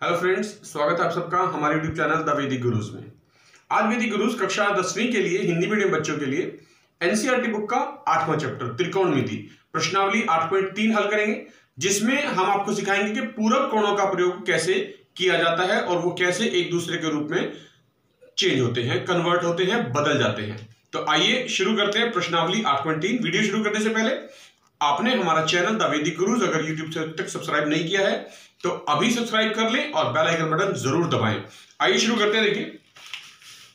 Hello friends स्वागत है आप सबका हमारे यूट्यूब चैनल द वैदिक गुरुज में। आज वैदिक गुरुज कक्षा दसवीं के लिए, हिंदी मीडियम बच्चों के लिए एनसीईआरटी बुक का आठवां चैप्टर त्रिकोण त्रिकोणमिति प्रश्नावली 8.3 हल करेंगे, जिसमें हम आपको सिखाएँगे कि पूरक कोणों का प्रयोग कैसे किया जाता है और वो कैसे एक दूसरे के रूप में चेंज होते हैं कन्वर्ट होते हैं, बदल जाते हैं। तो आइए शुरू करते हैं प्रश्नावली 8.3 वीडियो शुरू करने से पहले, आपने हमारा चैनल द वैदिक गुरुज अगर यूट्यूब तक सब्सक्राइब नहीं किया है तो अभी सब्सक्राइब कर लें और बेल आइकन बटन ज़रूर दबाएँ। आइए शुरू करते हैं, देखिए।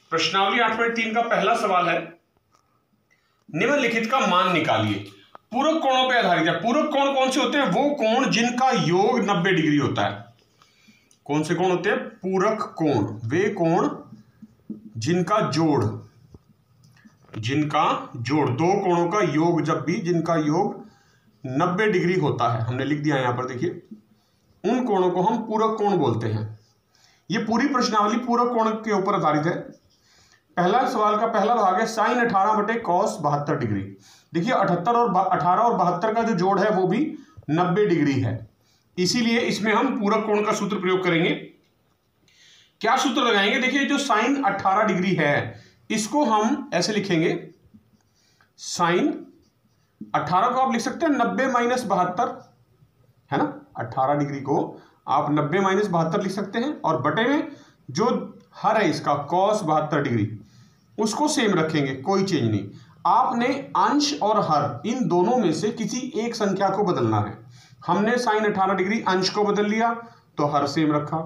प्रश्नावली 8.3 का पहला सवाल है। निम्नलिखित का मान निकालिए। पूरक कोणों पर आधारित है। पूरक कोण कौन से होते हैं? वो कोण जिनका योग 90 डिग्री होता है। कौन से कोण होते हैं? पूरक कोण। वे कोण जिनका जोड़। जिनका जोड़। दो कोणों का योग जब भी जिनका योग 90 डिग्री होता है। हमने लिख दिया यहाँ पर, देखिए। उन कोणों को हम पूरक कोण बोलते हैं। ये पूरी प्रश्नावली पूरक कोण के ऊपर आधारित है। पहला सवाल का पहला भाग है साइन अठारह बटे कॉस बहत्तर डिग्री। देखिए, अठहत्तर और अठारह और बहत्तर का जो जोड़ है वो भी नब्बे डिग्री है। इसीलिए इसमें हम पूरक कोण का सूत्र प्रयोग करेंगे। क्या सूत्र लगाएँगे? देखिए, जो साइन अठारह डिग्री है, इसको हम ऐसे लिखेंगे। साइन अठारह को आप लिख सकते हैं, नब्बे माइनस बहत्तर, है ना? अट्ठारह डिग्री को आप नब्बे माइनस बहत्तर लिख सकते हैं और बटे में जो हर है इसका कॉस बहत्तर डिग्री, उसको सेम रखेंगे, कोई चेंज नहीं। आपने अंश और हर, इन दोनों में से किसी एक संख्या को बदलना है। हमने साइन अठारह डिग्री अंश को बदल लिया तो हर सेम रखा।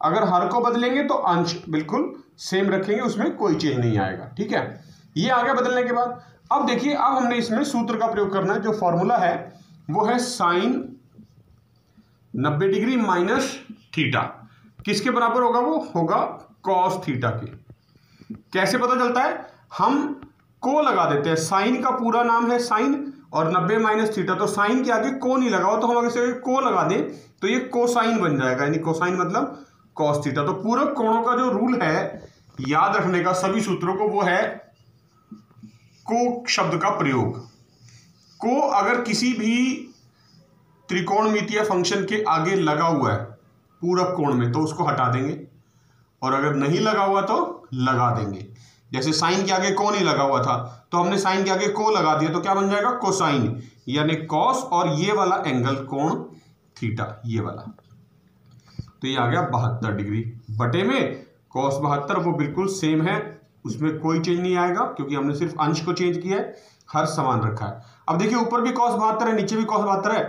अगर हर को बदलेंगे तो अंश बिल्कुल सेम रखेंगे, उसमें कोई चेंज नहीं आएगा। ठीक है? ये आगे बदलने के बाद। अब देखिए, अब हमने इसमें सूत्र का प्रयोग करना है। जो फॉर्मूला है, वो है साइन नब्बे डिग्री माइनस थीटा। किसके बराबर होगा वो? होगा कॉस थीटा के। कैसे पता चलता है? हम को लगा देते हैं। साइन का पूरा नाम है साइन और नब्बे माइनस थीटा। तो साइन के आगे को नहीं लगाओ तो हम अगर को लगा दें तो ये कोसाइन बन जाएगा। यानी कोसाइन मतलब कॉस थीटा। तो पूरक कोणों का जो रूल है, याद रखने का सभी सूत्रों को वो है को शब्द का प्रयोग। को अगर किसी भी त्रिकोणमितीय फ़ंक्शन के आगे लगा हुआ है पूरक कोण में तो उसको हटा देंगे। और अगर नहीं लगा हुआ तो लगा देंगे। जैसे साइन के आगे को नहीं लगा हुआ था तो हमने साइन के आगे को लगा दिया तो क्या बन जाएगा? कोसाइन यानी कॉस और ये वाला एंगल कोण थीटा ये वाला। तो ये आ गया बहत्तर डिग्री। बटे में कॉस बहत्तर, वो बिल्कुल सेम है, उसमें कोई चेंज नहीं आएगा, क्योंकि हमने सिर्फ़ अंश को चेंज किया है, हर समान रखा है। अब देखिए, ऊपर भी कॉस बहत्तर है, नीचे भी कॉस बहत्तर है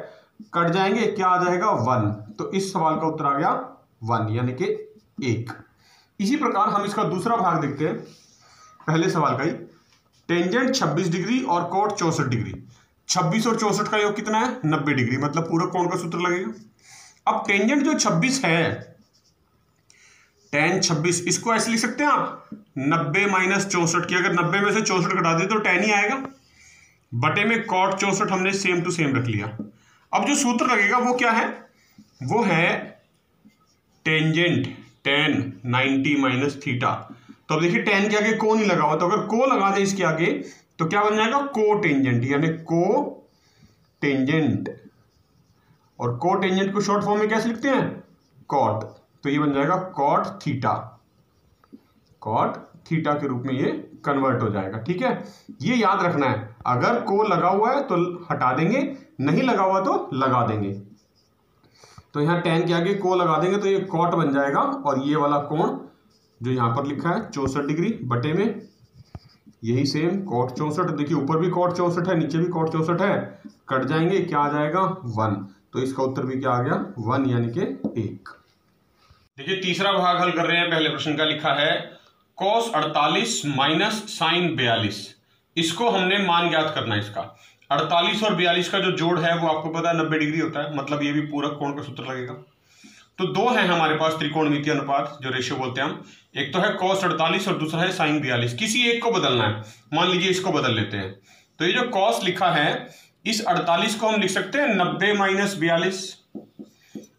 कट जाएँगे, क्या आ जाएगा? वन। तो इस सवाल का उत्तर आ गया वन, यानी कि एक। इसी प्रकार हम इसका दूसरा भाग देखते हैं, पहले सवाल का ही। टेंजेंट 26 डिग्री और कोट चौसठ डिग्री। 26 और चौसठ का योग कितना है? 90 डिग्री मतलब पूरा कोण का सूत्र लगेगा। अब टेंजेंट जो 26 है टेन 26 इसको ऐसे लिख सकते हैं आप? 90 माइनस चौसठ की अगर 90 में से चौसठ कटा दे तो टेन ही आएगा। बटे में कॉट चौसठ हमने सेम टू सेम रख लिया। अब जो सूत्र लगेगा वो क्या है? वो है tangent tan ninety minus theta तो अब देखिए टेन के आगे को नहीं लगा हुआ तो अगर को लगा दे इसके आगे तो क्या बन जाएगा? को टेंजेंट यानी को टेंजेंट और को टेंजेंट को शॉर्ट फॉर्म में कैसे लिखते हैं? कॉट तो ये बन जाएगा कॉट थीटा कॉट थीटा के रूप में ये कन्वर्ट हो जाएगा, ठीक है? ये याद रखना है। अगर को लगा हुआ है तो हटा देंगे नहीं लगा हुआ तो लगा देंगे। तो यहाँ टेन के आगे को लगा देंगे तो ये कॉट बन जाएगा और ये वाला कोण जो यहाँ पर लिखा है चौसठ डिग्री बटे में, यही सेम कॉट चौसठ। देखिए ऊपर भी कॉट चौसठ है, नीचे भी कॉट चौसठ है, कट जाएँगे, क्या आ जाएगा? वन। तो इसका उत्तर भी क्या आ गया? वन यानी कि एक। देखिए तीसरा भाग हल कर रहे हैं, पहले प्रश्न का लिखा है कॉस 48 माइनस साइन 42 इसको हमने मान ज्ञात करना है इसका। 48 और 42 का जो जोड़ है, वो आपको पता है 90 डिग्री होता है। मतलब ये भी पूरक कोण का सूत्र लगेगा। तो दो है हमारे पास त्रिकोणमितीय अनुपात, जो रेशियो बोलते हैं हम। एक तो है कॉस 48 और दूसरा है साइन 42 किसी एक को बदलना है। मान लीजिए इसको बदल लेते हैं। तो ये जो कॉस लिखा है, इस 48 को हम लिख सकते हैं नब्बे माइनस बयालीस।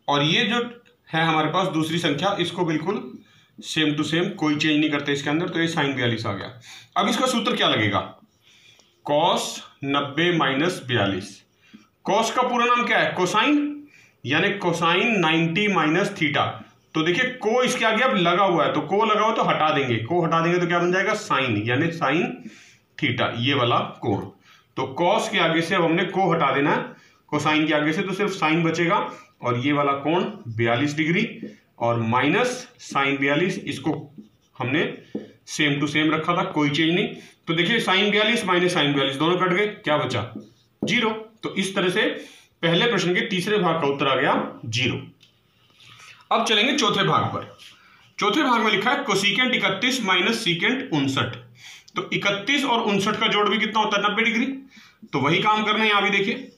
और ये जो है हमारे पास दूसरी संख्या, इसको बिल्कुल सेम टू सेम कोई चेंज नहीं करते इसके अंदर तो ये साइन बयालीस आ गया। अब इसका सूत्र क्या लगेगा? कॉस नब्बे माइनस बयालीस। कॉस का पूरा नाम क्या है? कोसाइन यानी कोसाइन नाइनटी माइनस थीटा। तो देखिए, को इसके आगे अब लगा हुआ है तो को लगा हुआ तो हटा देंगे। को हटा देंगे तो क्या बन जाएगा? साइन यानी साइन थीटा, ये वाला कोण। तो कॉस के आगे से अब हमने को हटा देना है। कोसाइन के आगे से तो सिर्फ़ साइन बचेगा, और ये वाला कोण 42 डिग्री, और माइनस साइन बयालीस, इसको हमने सेम टू सेम रखा था, कोई चेंज नहीं। तो देखिए साइन बयालीस माइनस साइन बयालीस दोनों कट गए, क्या बचा? ज़ीरो। तो इस तरह से पहले प्रश्न के तीसरे भाग का उत्तर आ गया ज़ीरो। अब चलेंगे चौथे भाग पर। चौथे भाग में लिखा है कोसिकेंट इकतीस माइनस सीकेंट उनसठ। तो इकतीस और उनसठ का जोड़ भी कितना होता है? नब्बे डिग्री। तो वही काम करना है यहाँ भी, देखिए।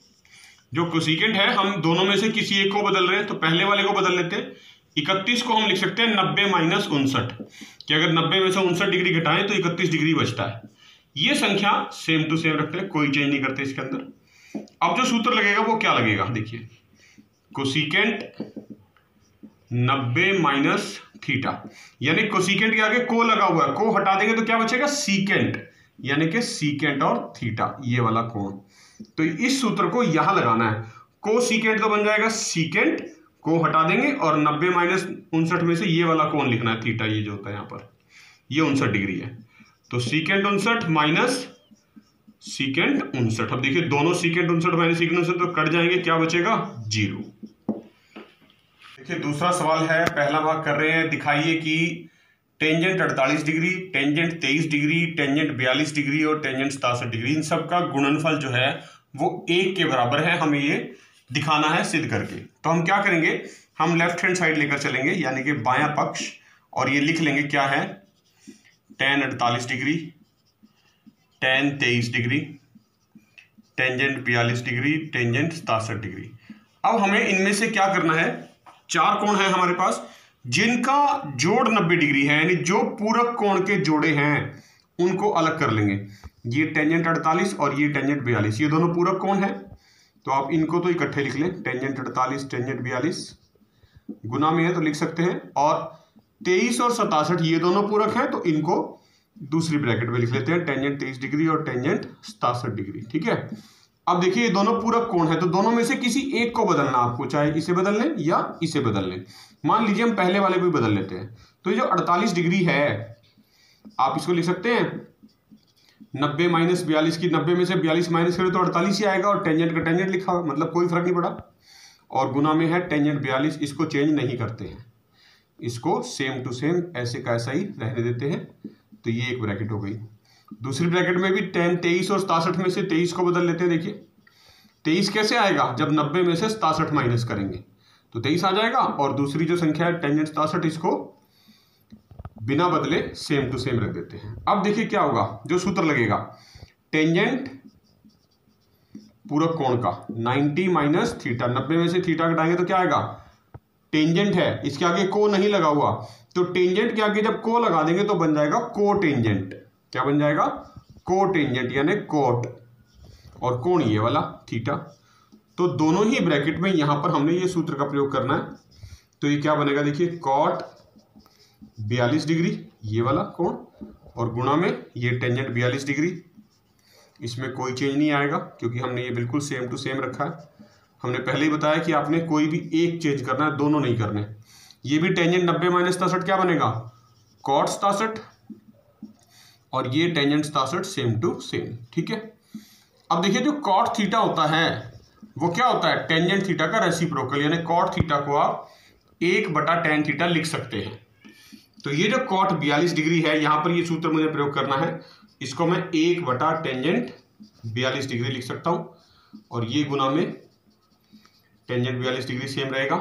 जो कोसिकेंट है, हम दोनों में से किसी एक को बदल रहे हैं तो पहले वाले को बदल लेते हैं। इकतीस को हम लिख सकते हैं नब्बे माइनस उनसठ। कि अगर नब्बे में से उनसठ डिग्री घटाएँ तो इकतीस डिग्री बचता है। ये संख्या सेम टू सेम रखते हैं, कोई चेंज नहीं करते इसके अंदर। अब जो सूत्र लगेगा वो क्या लगेगा? देखिए कोसिकेंट नब्बे माइनस थीटा। यानी कोसिकेंट के आगे को लगा हुआ है, को हटा देंगे तो क्या बचेगा? सीकेंट यानी कि सीकेंट और थीटा, ये वाला कोण। तो इस सूत्र को यहाँ लगाना है। को सीकेंट तो बन जाएगा सीकेंट को हटा देंगे और 90 माइनस उनसठ में से ये वाला कोण लिखना है? थीटा ये जो होता है यहाँ पर। ये उनसठ डिग्री है। तो सीकेंट उनसठ माइनस सीकेंट उनसठ। अब देखिए, दोनों सीकेंट उनसठ माइनस सीकेंट उनसठ तो कट जाएँगे, क्या बचेगा? ज़ीरो। देखिए, दूसरा सवाल है, पहला भाग कर रहे हैं, दिखाइए कि tangent 48 degree tangent 23 degree tangent 42 degree और टेंजेंट सतासठ डिग्री, इन सब का गुणनफल जो है, वो एक के बराबर है, हमें ये दिखाना है सिद्ध करके। तो हम क्या करेंगे? हम लेफ़्ट हैंड साइड लेकर चलेंगे, यानी कि बायां पक्ष, और ये लिख लेंगे क्या है? टेन अड़तालीस डिग्री टेन तेईस डिग्री टेंजेंट बयालीस डिग्री टेंजेंट सतासठ डिग्री। अब हमें इनमें से क्या करना है? चार कोण है हमारे पास, जिनका जोड़ 90 डिग्री है, यानी जो पूरक कोण के जोड़े हैं, उनको अलग कर लेंगे। ये टेंजेंट 48 और ये टेंजेंट 42 ये दोनों पूरक कोण है। तो आप इनको तो इकट्ठे लिख लें। टेंजेंट 48 टेंजेंट 42 गुना में है तो लिख सकते हैं। और 23 और सतासठ, ये दोनों पूरक हैं तो इनको दूसरी ब्रैकेट में लिख लेते हैं। टेंजेंट तेईस डिग्री और टेंजेंट सतासठ डिग्री, ठीक है? अब देखिए, ये दोनों पूरक कोण है? तो दोनों में से किसी एक को बदलना आपको चाहे, इसे बदल लें या इसे बदल लें। मान लीजिए हम पहले वाले को ही बदल लेते हैं। तो ये जो 48 डिग्री है, आप इसको लिख सकते हैं। नब्बे माइनस बयालीस की, नब्बे में से बयालीस माइनस करें तो अड़तालीस ही आएगा और टेंजेंट का टेंजेंट लिखा हुआ मतलब कोई फ़र्क नहीं पड़ा। और गुना में है टेंजेंट बयालीस, इसको चेंज नहीं करते हैं। इसको सेम टू सेम ऐसे का ऐसा ही रहने देते हैं। तो ये एक ब्रैकेट हो गई। दूसरी ब्रैकेट में भी टेन तेईस और सतासठ में से तेईस को बदल लेते हैं, देखिए। तेईस कैसे आएगा? जब नब्बे में से सतासठ माइनस करेंगे। तो तेईस आ जाएगा और दूसरी जो संख्या है टेंजेंट सतासठ, इसको बिना बदले सेम टू सेम रख देते हैं। अब देखिए क्या होगा, जो सूत्र लगेगा टेंजेंट पूरक कोण का 90 माइनस थीटा नब्बे में से थीटा घटाएँगे तो क्या आएगा? टेंजेंट है, इसके आगे को नहीं लगा हुआ। तो टेंजेंट के आगे जब को लगा देंगे तो बन जाएगा को टेंजेंट क्या बन जाएगा? कोटेंजेंट यानी कोट और कोण ये वाला थीटा तो दोनों ही ब्रैकेट में यहाँ पर हमने ये सूत्र का प्रयोग करना है। तो ये क्या बनेगा, देखिए कॉट बयालीस डिग्री, ये वाला कोण, और गुणा में ये टेंजेंट बयालीस डिग्री। इसमें कोई चेंज नहीं आएगा, क्योंकि हमने ये बिल्कुल सेम टू सेम रखा है। हमने पहले ही बताया कि आपने कोई भी एक चेंज करना है, दोनों नहीं करने। ये भी टेंजेंट नब्बे माइनस सतासठ क्या बनेगा? कॉट सतासठ और ये टेंजेंट सतासठ सेम टू सेम ठीक है? अब देखिए जो कॉट थीटा होता है, वो क्या होता है? टेंजेंट थीटा का रेसिप्रोकल यानी कॉट थीटा को आप एक बटा टेन थीटा लिख सकते हैं। तो ये जो कॉट बयालीस डिग्री है, यहाँ पर ये सूत्र मुझे प्रयोग करना है। इसको मैं एक बटा टेंजेंट बयालीस डिग्री लिख सकता हूँ और ये गुना में टेंजेंट बयालीस डिग्री सेम रहेगा।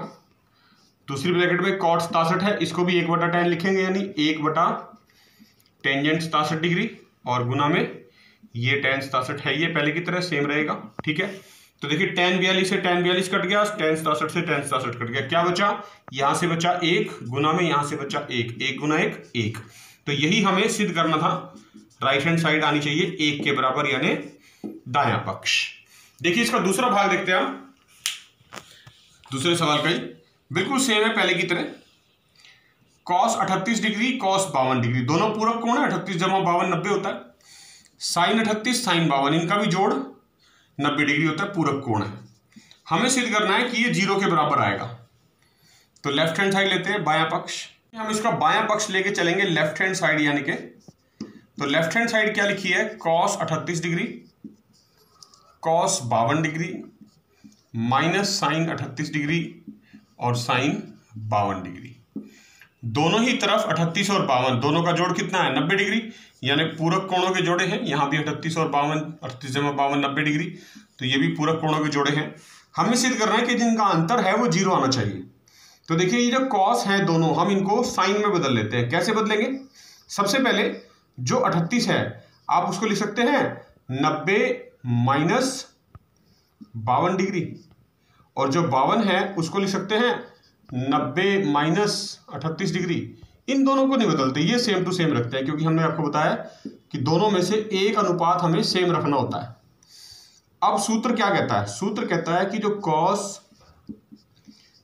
दूसरी ब्रैकेट में कॉट सतासठ है, इसको भी एक बटा टेन लिखेंगे, यानी एक बटा टेंजेंट सतासठ डिग्री और गुना में ये टेन सतासठ है, ये पहले की तरह सेम रहेगा, ठीक है? तो देखिए टेन बयालीस से टेन बयालीस कट गया टेन सतासठ से टेन सतासठ कट गया। क्या बचा? यहाँ से बचा एक, गुना में यहाँ से बचा एक एक गुना एक एक। तो यही हमें सिद्ध करना था। राइट हैंड साइड आनी चाहिए एक के बराबर, यानी दाया पक्ष। देखिए इसका दूसरा भाग देखते हैं हम। दूसरे सवाल का ही। बिल्कुल सेम है, पहले की तरह। कॉस अठतीस डिग्री कॉस बावन डिग्री। दोनों पूरक कोण है? अठतीस जमा बावन नब्बे होता है। साइन अठतीस साइन बावन। इनका भी जोड़ नब्बे डिग्री होता है, पूरक कोण है। हमें सिद्ध करना है कि ये ज़ीरो के बराबर आएगा। तो लेफ़्ट हैंड साइड लेते हैं, बाया पक्ष। हम इसका बाया पक्ष लेके चलेंगे लेफ़्ट हैंड साइड यानी के। तो लेफ़्ट हैंड साइड क्या लिखी है? कॉस अठतीस डिग्री कॉस बावन डिग्री माइनस साइन अठतीस डिग्री और साइन बावन डिग्री। दोनों ही तरफ़ अठतीस और बावन, दोनों का जोड़ कितना है? नब्बे डिग्री। यानी पूरक कोणों के जोड़े हैं, यहाँ भी अठतीस और बावन अठतीस जमा बावन, नब्बे डिग्री। तो ये भी पूरक कोणों के जोड़े हैं। हमें सिद्ध करना है कि जिनका अंतर है वो ज़ीरो आना चाहिए। तो देखिए, ये जो कॉस है दोनों, हम इनको साइन में बदल लेते हैं। कैसे बदलेंगे? सबसे पहले जो अठतीस है, आप उसको लिख सकते हैं, नब्बे माइनस बावन डिग्री। और जो बावन है, उसको लिख सकते हैं नब्बे माइनस अठतीस डिग्री। इन दोनों को नहीं बदलते, ये सेम टू सेम रखते हैं, क्योंकि हमने आपको बताया कि दोनों में से एक अनुपात हमें सेम रखना होता है। अब सूत्र क्या कहता है? सूत्र कहता है कि जो कॉस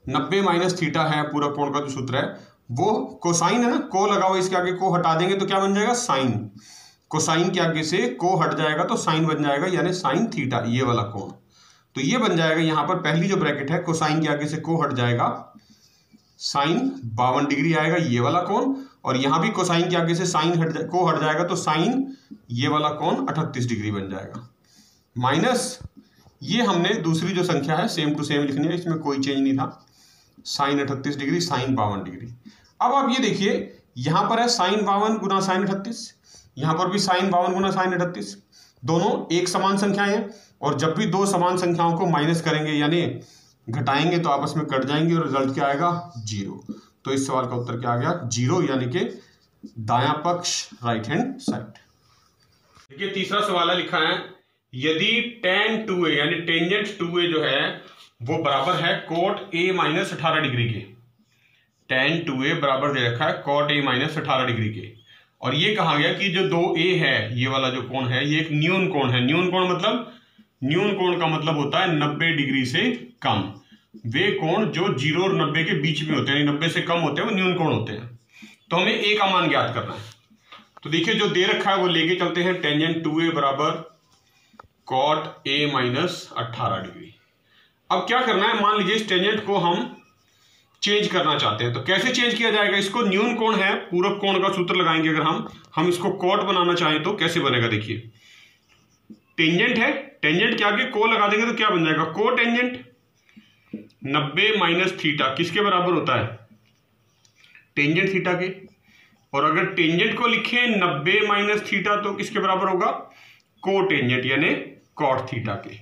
नब्बे माइनस थीटा है पूरा कोण का जो सूत्र है, वो कोसाइन है ना, को लगा हुआ इसके आगे को हटा देंगे तो क्या बन जाएगा? साइन कोसाइन के आगे से को हट जाएगा तो साइन बन जाएगा, यानी साइन थीटा, ये वाला कोण। तो ये बन जाएगा यहाँ पर, पहली जो ब्रैकेट है कोसाइन के आगे से को हट जाएगा साइन बावन डिग्री आएगा, ये वाला कोण, और यहाँ भी कोसाइन के आगे से साइन हट को हट जाएगा तो साइन ये वाला कोण अठतीस डिग्री बन जाएगा। माइनस, ये हमने दूसरी जो संख्या है सेम टू सेम लिखनी है, इसमें कोई चेंज नहीं था। साइन अठतीस डिग्री, साइन बावन डिग्री। अब आप ये देखिए, यहाँ पर है साइन बावन गुना साइन अठतीस, यहाँ पर भी साइन बावन गुना साइन अठतीस। दोनों एक समान संख्याएँ हैं, और जब भी दो समान संख्याओं को माइनस करेंगे, यानी घटाएँगे तो आपस में कट जाएँगे और रिज़ल्ट क्या आएगा? ज़ीरो। तो इस सवाल का उत्तर क्या आ गया? ज़ीरो, यानी कि दाया पक्ष राइट हैंड साइड देखिए, तीसरा सवाल है, लिखा है, यदि टेन टू ए यानी टेंजेंट टू ए जो है, वो बराबर है कोट ए माइनस अठारह डिग्री के। टेन टू ए बराबर दे रखा है कोट ए माइनस अठारह डिग्री के। और ये कहा गया कि जो दो ए है, ये वाला जो कोण है, ये एक न्यून कोण है। न्यून कोण मतलब? न्यून कोण का मतलब होता है नब्बे डिग्री से कम। वे कोण जो ज़ीरो और नब्बे के बीच में होते हैं नब्बे से कम होते हैं, वो न्यून कोण होते हैं। तो हमें ए का मान ज्ञात करना है। तो देखिए, जो दे रखा है, वो लेके चलते हैं टेंजेंट टू ए बराबर कॉट ए माइनस अट्ठारह डिग्री अब क्या करना है? मान लीजिए इस टेंजेंट को हम चेंज करना चाहते हैं। तो कैसे चेंज किया जाएगा? इसको न्यून कोण है, पूरक कोण का सूत्र लगाएँगे अगर हम। हम इसको कॉट बनाना चाहें तो कैसे बनेगा? देखिए। टेंजेंट है टेंजेंट के आगे को लगा देंगे तो क्या बन जाएगा? को टेंजेंट नब्बे माइनस थीटा किसके बराबर होता है? टेंजेंट थीटा के। और अगर टेंजेंट को लिखे नब्बे माइनस थीटा तो किसके बराबर होगा? को टेंजेंट यानी कॉट थीटा के।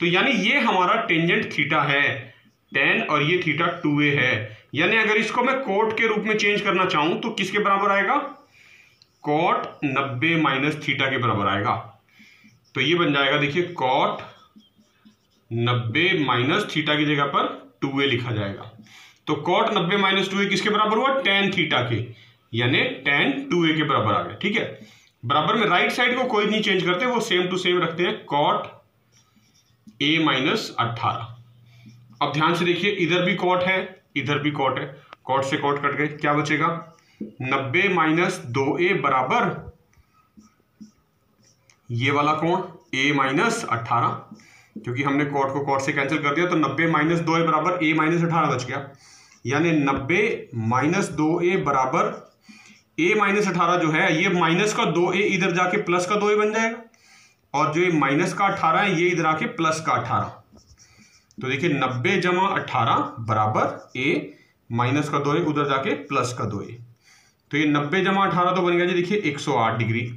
तो यानी ये हमारा टेंजेंट थीटा है। टेन और ये थीटा टू ए है। यानी अगर इसको मैं कोट के रूप में चेंज करना चाहूँ तो किसके बराबर आएगा? कॉट नब्बे माइनस थीटा के बराबर आएगा। तो ये बन जाएगा, देखिए कॉट नब्बे माइनस थीटा की जगह पर टू ए लिखा जाएगा। तो कॉट नब्बे माइनस टू ए किसके बराबर हुआ? टेन थीटा के, यानी टेन टू ए के बराबर आ गया, ठीक है? बराबर में राइट साइड को कोई नहीं चेंज करते, वो सेम टू सेम रखते हैं कॉट ए माइनस अट्ठारह। अब ध्यान से देखिए, इधर भी कॉट है, इधर भी कॉट है कॉट से कॉट कट गए, क्या बचेगा? नब्बे माइनस दो ए बराबर ये वाला कोण ए माइनस अट्ठारह क्योंकि हमने कॉट को कॉट से कैंसिल कर दिया तो नब्बे माइनस दो ए बराबर ए माइनस अठारह बच गया। यानी नब्बे माइनस दो ए बराबर ए माइनस अठारह जो है, ये माइनस का दो ए इधर जाके प्लस का दो ए बन जाएगा। और जो ये माइनस का अठारह है, ये इधर आके प्लस का अठारह। तो देखिए, नब्बे जमा अठारह बराबर ए माइनस का दो ए, उधर जाके प्लस का दो ए। तो ये नब्बे जमा अठारह तो बन गया जी, देखिए, एक सौ आठ डिग्री।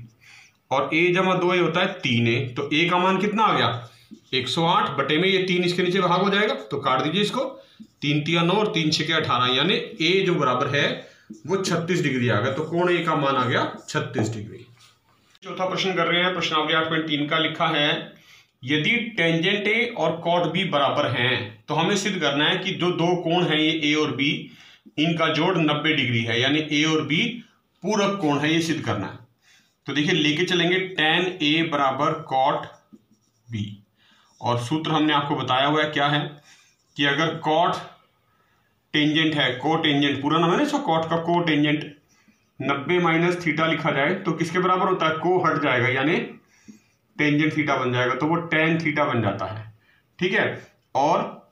और ए जमा दो ए होता है तीन ए। तो ए का मान कितना आ गया? 108 बटे में ये तीन इसके नीचे भाग हो जाएगा तो काट दीजिए इसको। तीन तिया नौ और तीन छके अठारह, यानी ए जो बराबर है, वो 36 डिग्री आ गया तो कोण ए का मान आ गया 36 डिग्री। चौथा प्रश्न कर रहे हैं प्रश्नावली आठ पॉइंट तीन का लिखा है, यदि टेंजेंट ए और कॉट बी बराबर हैं तो हमें सिद्ध करना है कि जो दो कोण है ये ए और बी, इनका जोड़ 90 डिग्री है, यानी ए और बी पूरक कोण है, ये सिद्ध करना है। तो देखिए, लेके चलेंगे टेन ए बराबर कॉट बी। और सूत्र हमने आपको बताया हुआ है क्या है कि अगर कॉट टेंजेंट है को टेंजेंट पूरा नाम है ना कॉट का को टेंजेंट नब्बे माइनस थीटा लिखा जाए तो किसके बराबर होता है? को हट जाएगा, यानी टेंजेंट थीटा बन जाएगा तो वो टेन थीटा बन जाता है। ठीक है? और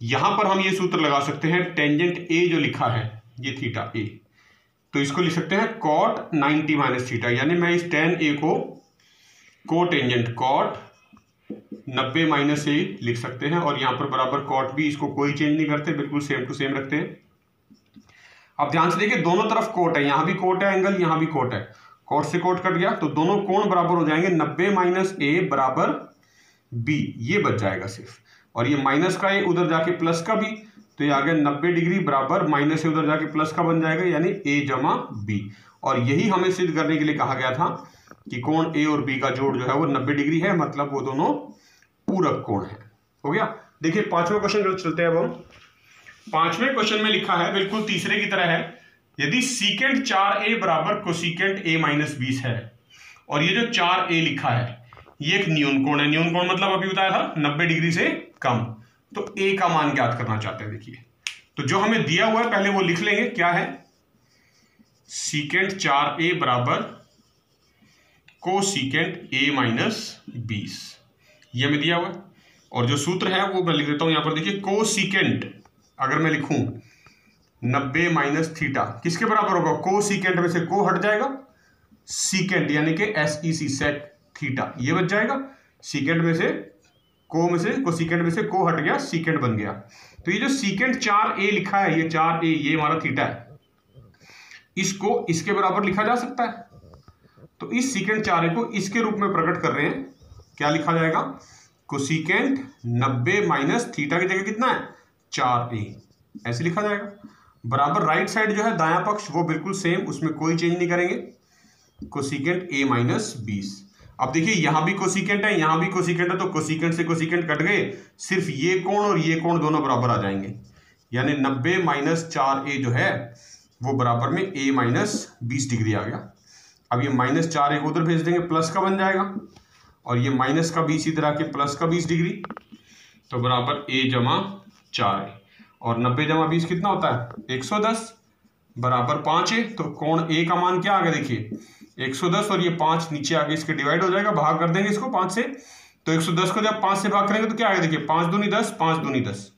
यहाँ पर हम ये सूत्र लगा सकते हैं टेंजेंट ए जो लिखा है, ये थीटा ए तो इसको लिख सकते हैं कॉट 90 माइनस थीटा यानी मैं इस टेन ए को को टेंजेंट कॉट 90 माइनस ए लिख सकते हैं और यहाँ पर बराबर कॉट भी इसको कोई चेंज नहीं करते, बिल्कुल सेम टू सेम रखते हैं। अब ध्यान से देखिए, दोनों तरफ़ कोट है, यहाँ भी कोट है एंगल यहाँ भी कोट है। कोट से कोट कट गया तो दोनों कोण बराबर हो जाएँगे 90 माइनस ए बराबर बी, ये बच जाएगा सिर्फ़। और ये माइनस का ए उधर जाके प्लस का भी तो ये आ गया नब्बे डिग्री बराबर, माइनस से उधर जाके प्लस का बन जाएगा, यानी ए जमा बी। और यही हमें सिद्ध करने के लिए कहा गया था कि कोण ए और बी का जोड़ जो है वो नब्बे डिग्री है मतलब वो दोनों पूरक कोण है? हो गया? देखिए, पांचवा क्वेश्चन चलते हैं अब हम। पाँचवें क्वेश्चन में लिखा है, बिल्कुल तीसरे की तरह है, यदि सीकेंड चार ए बराबर कोसिकेंट ए माइनस बीस है, और ये जो चार ए लिखा है, ये एक न्यून कोण है। न्यून कोण मतलब अभी बताया था, नब्बे डिग्री से कम। तो ए का मान ज्ञात करना चाहते हैं, देखिए। तो जो हमें दिया हुआ है, पहले वो लिख लेंगे, क्या है? सीकेंट चार ए बराबर को सीकेंट ए माइनस बीस। ये हमें दिया हुआ है। और जो सूत्र है, वो मैं लिख देता हूँ यहाँ पर। देखिए को सीकेंट अगर मैं लिखूं, नब्बे माइनस थीटा, किसके बराबर होगा? को सीकेंट में से को हट जाएगा। सीकेंट यानी कि S E C sec theta ये बच जाएगा। सीकेंट में से को में से को सीकेंट में से को हट गया सीकेंट बन गया। तो ये जो सीकेंट चार ए लिखा है, ये चार ए ये हमारा थीटा है। इसको, इसके बराबर लिखा जा सकता है। तो इस सीकेंट चार ए को इसके रूप में प्रकट कर रहे हैं। क्या लिखा जाएगा? कोसिकेंट नब्बे माइनस थीटा की जगह कितना है? चार ए ऐसे लिखा जाएगा। बराबर राइट साइड जो है, दाया पक्ष, वो बिल्कुल सेम उसमें कोई चेंज नहीं करेंगे। कोसिकेंट ए माइनस बीस। अब देखिए, यहाँ भी कोसिकेंट है, यहाँ भी कोसिकेंट है तो कोसिकेंट से कोसिकेंट कट गए। सिर्फ़ ये कोण और ये कोण दोनों बराबर आ जाएँगे। यानी नब्बे माइनस चार ए जो है, वो बराबर में ए माइनस बीस डिग्री आ गया। अब ये माइनस चार ए को उधर भेज देंगे प्लस का बन जाएगा। और ये माइनस का बीस इधर आके प्लस का बीस डिग्री तो बराबर ए जमा चार ए और नब्बे जमा बीस कितना होता है? एक सौ दस बराबर पाँच है तो कोण ए का मान क्या आ गया देखिए 110 और ये पाँच नीचे आगे इसके डिवाइड हो जाएगा, भाग कर देंगे इसको पाँच से तो 110 को जब पाँच से भाग करेंगे तो क्या आएगा देखिए? पाँच दूनी दस, पाँच दूनी दस,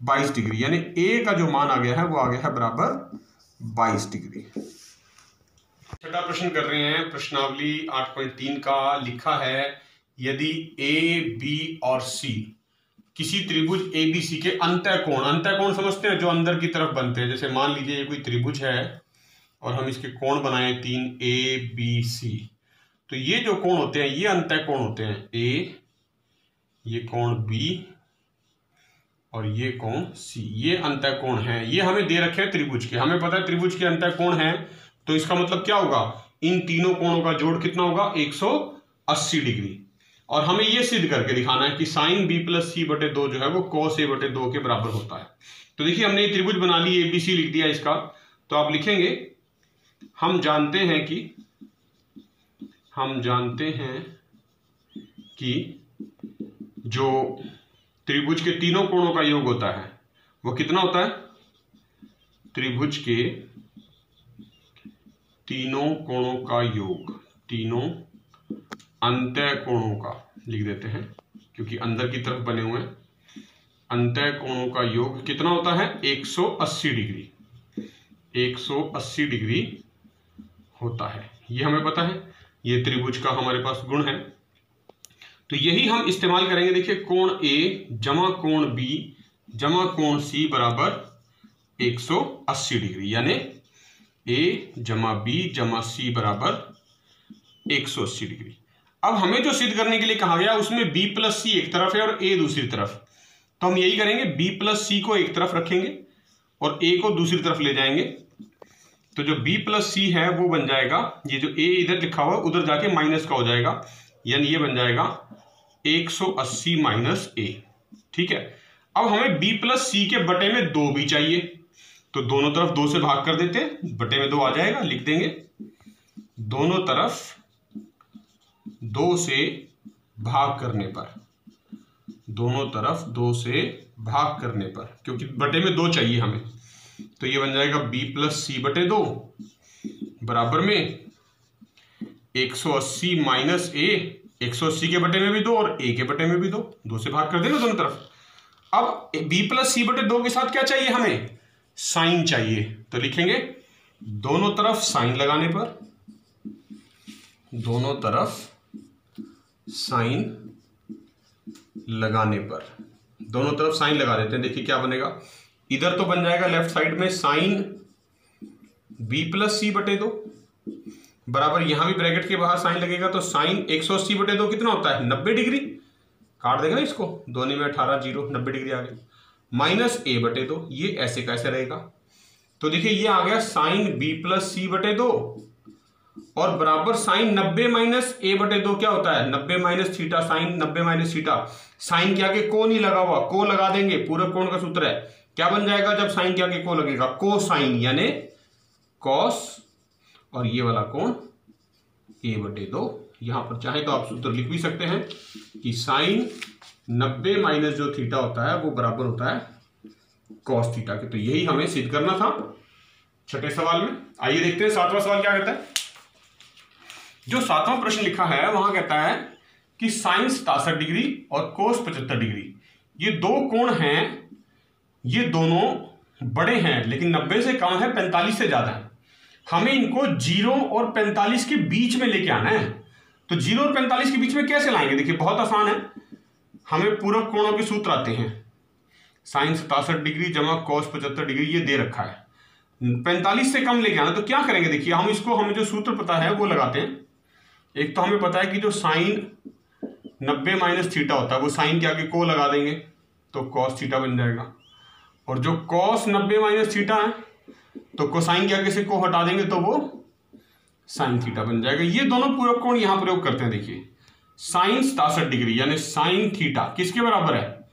बाईस डिग्री, यानी ए का जो मान आ गया है वो आ गया है बराबर बाईस डिग्री। छठा प्रश्न कर रहे हैं। प्रश्नावली आठ पॉइंट तीन का लिखा है, यदि ए बी और सी किसी त्रिभुज ए बी सी के अंत कोण अंत कोण समझते हैं जो अंदर की तरफ़ बनते हैं। जैसे मान लीजिए ये कोई त्रिभुज है और हम इसके कोण बनाए तीन ए बी सी तो ये जो कोण होते हैं, ये अंत कोण होते हैं। ए ये कोण बी और ये कोण सी ये अंत कोण है। ये हमें दे रखे हैं त्रिभुज के। हमें पता है त्रिभुज के अंत कोण है। तो इसका मतलब क्या होगा? इन तीनों कोणों का जोड़ कितना होगा? 180 डिग्री। और हमें यह सिद्ध करके दिखाना है कि साइन बी प्लस सी बटे दो जो है वो कॉस ए बटे दो के बराबर होता है। तो देखिए, हमने ये त्रिभुज बना ली एबीसी लिख दिया इसका। तो आप लिखेंगे, हम जानते हैं कि, हम जानते हैं कि जो त्रिभुज के तीनों कोणों का योग होता है, वो कितना होता है? त्रिभुज के तीनों कोणों का योग, तीनों अंत कोणों का, लिख देते हैं, क्योंकि अंदर की तरफ़ बने हुए अंत कोणों का योग कितना होता है? 180 डिग्री। 180 डिग्री होता है। ये हमें पता है, ये त्रिभुज का हमारे पास गुण है। तो यही हम इस्तेमाल करेंगे, देखिए, कोण ए जमा कोण बी जमा कोण सी बराबर 180 डिग्री, यानी ए जमा बी जमा सी बराबर 180 डिग्री। अब हमें जो सिद्ध करने के लिए कहा गया, उसमें बी प्लस सी एक तरफ़ है और ए दूसरी तरफ़। तो हम यही करेंगे बी प्लस सी को एक तरफ़ रखेंगे और ए को दूसरी तरफ़ ले जाएँगे। तो जो बी प्लस सी है, वो बन जाएगा, ये जो ए इधर लिखा हुआ है उधर जाके माइनस का हो जाएगा। यानी ये बन जाएगा 180 माइनस ए ठीक है? अब हमें बी प्लस सी के बटे में दो भी चाहिए। तो दोनों तरफ़ दो से भाग कर देते बटे में दो आ जाएगा, लिख देंगे। दोनों तरफ़ दो से भाग करने पर। दोनों तरफ़ दो से भाग करने पर, क्योंकि बटे में दो चाहिए हमें। तो ये बन जाएगा b प्लस सी बटे दो बराबर में 180 माइनस ए 180 के बटे में भी दो और ए के बटे में भी दो। दो से भाग कर देना दोनों तरफ़। अब बी प्लस सी बटे दो के साथ क्या चाहिए हमें? साइन चाहिए। तो लिखेंगे, दोनों तरफ़ साइन लगाने पर, दोनों तरफ़ साइन लगाने पर। दोनों तरफ़ साइन लगा देते हैं। देखिए क्या बनेगा। इधर तो बन जाएगा लेफ़्ट साइड में साइन बी प्लस सी बटे दो। बराबर यहाँ भी ब्रैकेट के बाहर साइन लगेगा तो साइन एक सौ अस्सी बटे दो कितना होता है? नब्बे डिग्री। काट देगा इसको। दोनों में अठारह, ज़ीरो, नब्बे डिग्री आ गई। माइनस ए बटे दो, ये ऐसे कैसे रहेगा? तो देखिए, ये आ गया साइन बी प्लस सी बटे दो, और बराबर साइन नब्बे माइनस ए बटे दो क्या होता है? नब्बे माइनस थीटा साइन, नब्बे माइनस थीटा। साइन के आगे को नहीं लगा हुआ, को लगा देंगे, पूरे कोण का सूत्र है। क्या बन जाएगा जब साइन के आगे को लगेगा? को साइन यानी कॉस, और ये वाला कोण ए बटे दो। यहाँ पर चाहे तो आप सूत्र लिख भी सकते हैं कि साइन नब्बे माइनस जो थीटा होता है, वो बराबर होता है कॉस थीटा के। तो यही हमें सिद्ध करना था छठे सवाल में। आइए देखते हैं सातवां सवाल क्या कहता है। जो सातवां प्रश्न लिखा है, वहाँ कहता है कि साइन सतासठ डिग्री और कोस पचहत्तर डिग्री, ये दो कोण हैं, ये दोनों बड़े हैं, लेकिन नब्बे से कम है, पैंतालीस से ज़्यादा है। हमें इनको ज़ीरो और पैंतालीस के बीच में लेके आना है। तो ज़ीरो और पैंतालीस के बीच में कैसे लाएँगे? देखिए, बहुत आसान है। हमें पूरक कोणों के सूत्र आते हैं। साइन सतासठ डिग्री, जमा कॉस पचहत्तर डिग्री, ये दे रखा है। पैंतालीस से कम लेके आना तो क्या करेंगे? देखिए, हम इसको, हमें जो सूत्र पता है, वो लगाते हैं। एक तो हमें पता है कि जो साइन नब्बे माइनस थीटा होता है, वो साइन के आगे को लगा देंगे तो कॉस थीटा बन जाएगा। और जो कॉस नब्बे माइनस थीटा है तो कोसाइन के आगे से को हटा देंगे तो वो साइन थीटा बन जाएगा। ये दोनों पूरक कोण यहाँ प्रयोग करते हैं, देखिए। साइन सतासठ डिग्री, यानी साइन थीटा, किसके बराबर है?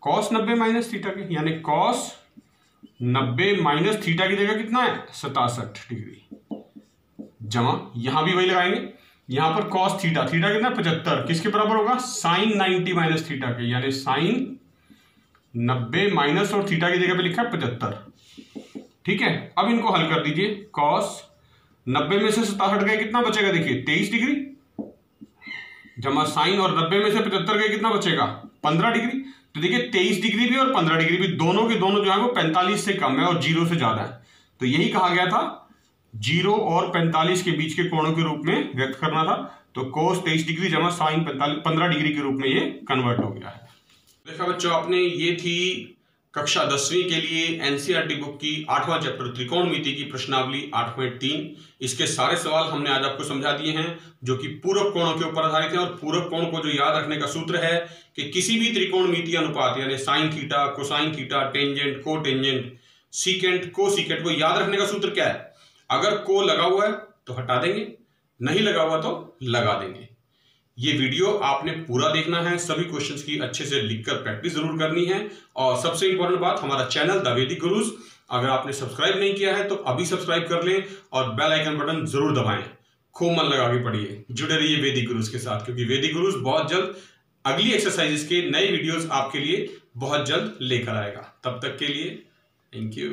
कॉस नब्बे माइनस थीटा के, यानी कॉस नब्बे माइनस थीटा की जगह कितना है? सतासठ डिग्री। जमा, यहाँ भी वही लगाएँगे। यहाँ पर कॉस थीटा थीटा कितना पचहत्तर। किसके बराबर होगा? साइन नाइनटी माइनस थीटा के, यानी साइन नब्बे माइनस और थीटा की जगह पे लिखा है पचहत्तर। ठीक है? अब इनको हल कर दीजिए। कॉस नब्बे में से सतासठ गए कितना बचेगा? देखिए, तेईस डिग्री। जमा साइन और नब्बे में से पचहत्तर का कितना बचेगा? पंद्रह डिग्री। तो देखिए, तेईस डिग्री भी और पंद्रह डिग्री भी दोनों के दोनों जो है वो पैंतालीस से कम है और ज़ीरो से ज़्यादा है। तो यही कहा गया था, ज़ीरो और पैंतालीस के बीच के कोणों के रूप में व्यक्त करना था। तो कोस तेईस डिग्री जमा साइन पैंतालीस, पंद्रह डिग्री के रूप में ये कन्वर्ट हो गया है। देखा बच्चों, आपने ये थी कक्षा दसवीं के लिए एनसीईआरटी बुक की आठवां चैप्टर त्रिकोण मिति की प्रश्नावली आठ पॉइंट तीन। इसके सारे सवाल हमने आज आपको समझा दिए हैं, जो कि पूरक कोणों के ऊपर आधारित है और पूरक कोण को जो याद रखने का सूत्र है कि किसी भी त्रिकोण मिति अनुपात, यानी sine theta cosine theta tangent को टेंजेंट सीकेंट को सीकेंट को याद रखने का सूत्र क्या है? अगर को लगा हुआ है तो हटा देंगे, नहीं लगा हुआ तो लगा देंगे। ये वीडियो आपने पूरा देखना है, सभी क्वेश्चंस की अच्छे से लिखकर प्रैक्टिस ज़रूर करनी है। और सबसे इंपॉर्टेंट बात, हमारा चैनल द वेदिक गुरुज। अगर आपने सब्सक्राइब नहीं किया है तो अभी सब्सक्राइब कर लें और बेल आइकन बटन ज़रूर दबाएँ। खूब मन लगा के पढ़िए। जुड़े रहिए वेदिक गुरुज के साथ, क्योंकि वेदिक गुरुज बहुत जल्द अगली एक्सरसाइजेस के नए वीडियोस आपके लिए बहुत जल्द लेकर आएगा। तब तक के लिए थैंक यू